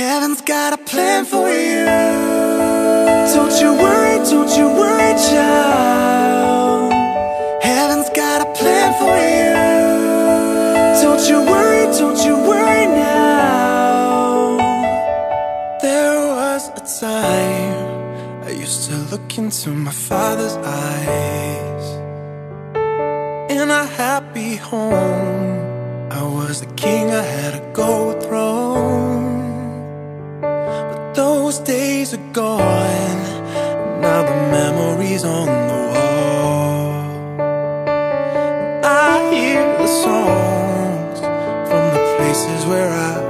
Heaven's got a plan for you. Don't you worry, don't you worry, child. Heaven's got a plan for you. Don't you worry, don't you worry now. There was a time I used to look into my father's eyes. In a happy home, I was the king, I had a gold days are gone, now the memories on the wall. I hear the songs from the places where I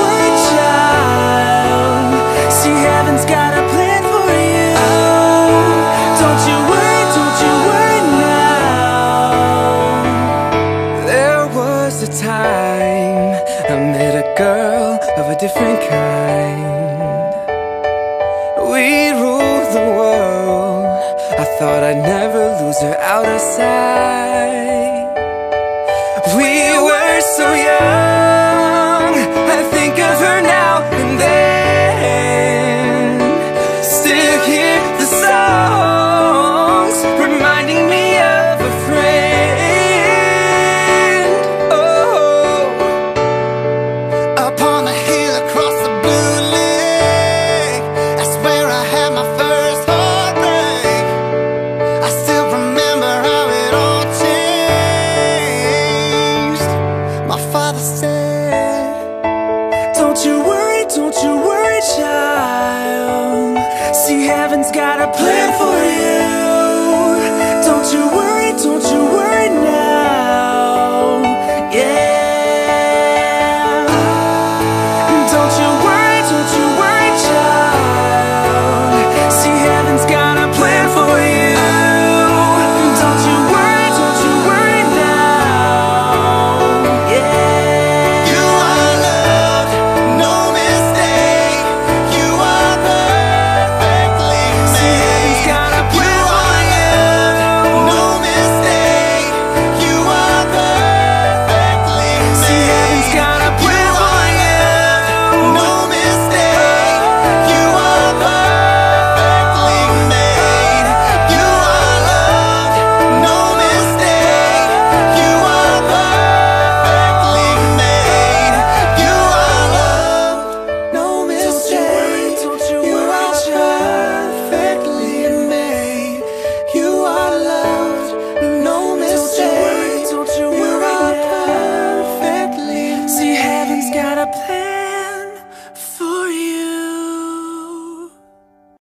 of a different kind. We ruled the world. I thought I'd never lose her out of sight. We were so young. heaven's got a plan for you. a place